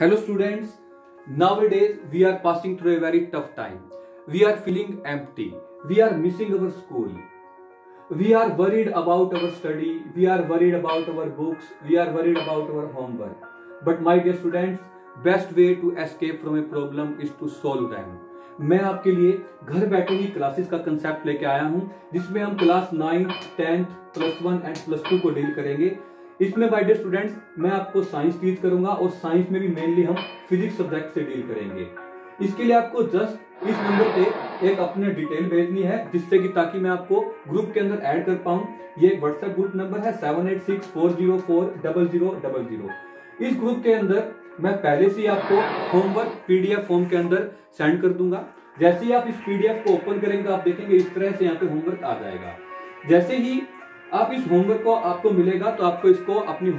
Hello students nowadays we are passing through a very tough time we are feeling empty we are missing our school we are worried about our study we are worried about our books we are worried about our homework but my dear students best way to escape from a problem is to solve them मैं आपके लिए घर बैठे ही classes का concept लेके आया हूँ, जिसमें हम class ninth tenth plus one and plus two को डील करेंगे। इसमें बाय डियर स्टूडेंट्स मैं आपको साइंस टीच करूँगा और साइंस में भी मेनली हम फिजिक्स सब्जेक्ट से डील करेंगे। इसके लिए आपको जस्ट इस नंबर पे एक अपने डिटेल भेजनी है, जिससे कि ताकि मैं आपको ग्रुप के अंदर ऐड कर पाऊँ। ये व्हाट्सएप ग्रुप नंबर है seven eight six four zero four double zero double zero इस ग्रुप के अंदर मैं पहले से ही आपको होमवर्क पीडीएफ फॉर्म के अंदर सेंड कर दूँगा। जैसे ही आप इस पीडीएफ को ओपन करेंगे, आप देखेंगे इस तरह से यहाँ पे होमवर्क आ जाएगा। जैसे ही आप इस होमवर्क को, आपको मिलेगा तो आपको इसको अपनी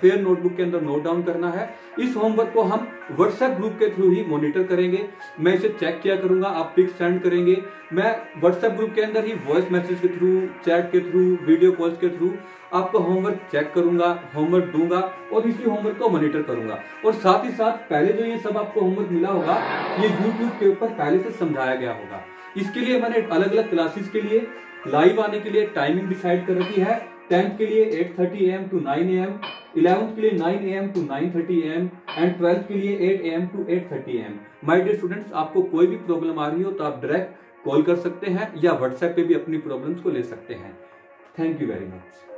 फेयर नोटबुक के अंदर नोट डाउन करना है। इस होमवर्क को हम व्हाट्सएप ग्रुप के थ्रू ही मॉनिटर करेंगे। मैं इसे चेक किया करूँगा, आप पिक सेंड करेंगे। मैं व्हाट्सएप ग्रुप के अंदर ही वॉइस मैसेज के थ्रू चैट के थ्रू वीडियो कॉल्स के थ्रू आपको होमवर्क चेक करूँगा होमवर्क दूँगा और इसी होमवर्क को मॉनिटर करूँगा। और साथ ही साथ पहले जो ये सब आपको होमवर्क मिला होगा, ये यूट्यूब के ऊपर पहले से समझाया गया होगा। इसके लिए मैंने अलग अलग क्लासेस के लिए लाइव आने के लिए टाइमिंग डिसाइड कर रखी है। टेंथ के लिए eight thirty M two nine A M eleventh के लिए nine A M two 9:30 M and twelfth के लिए eight A M two 8:30 M my dear students आपको कोई भी प्रॉब्लम आ रही हो तो आप डायरेक्ट कॉल कर सकते हैं या व्हाट्सएप पे भी अपनी प्रॉब्लम्स को ले सकते हैं। Thank you very much